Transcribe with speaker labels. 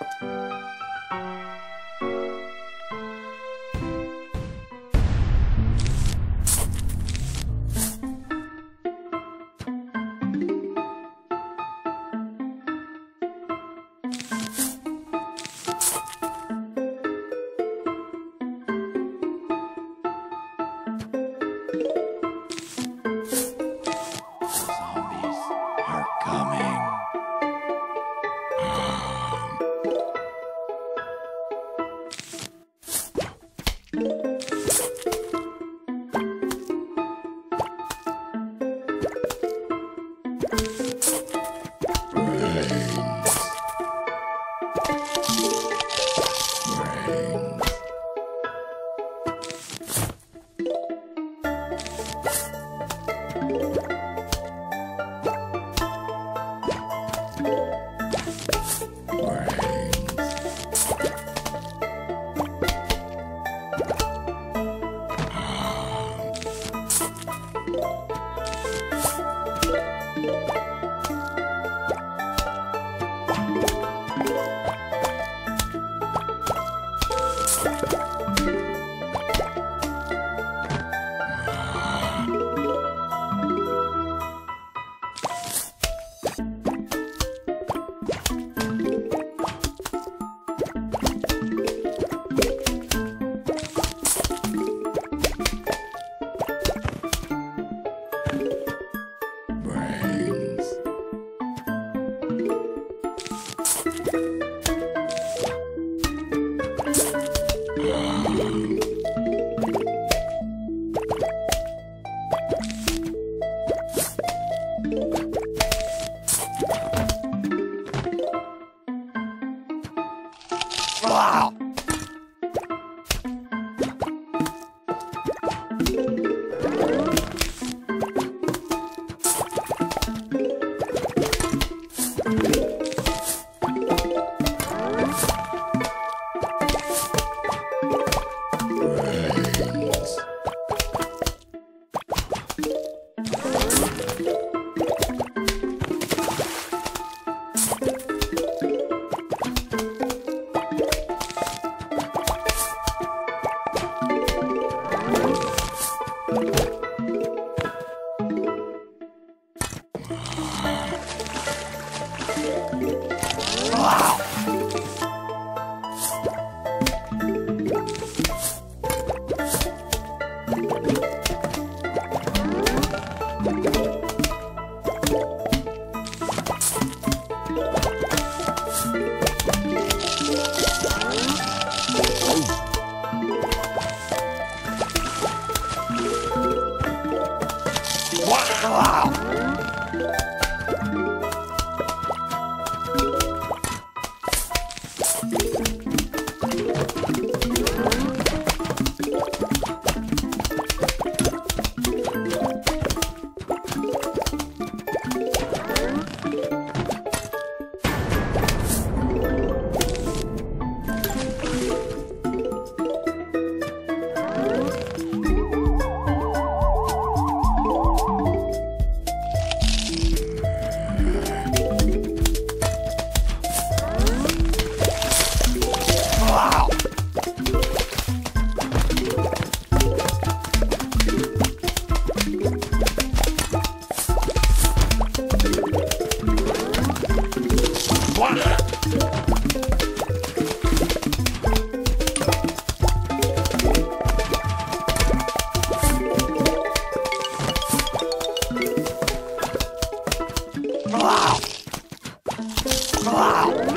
Speaker 1: Música Brains. Wow. Wow. Wow.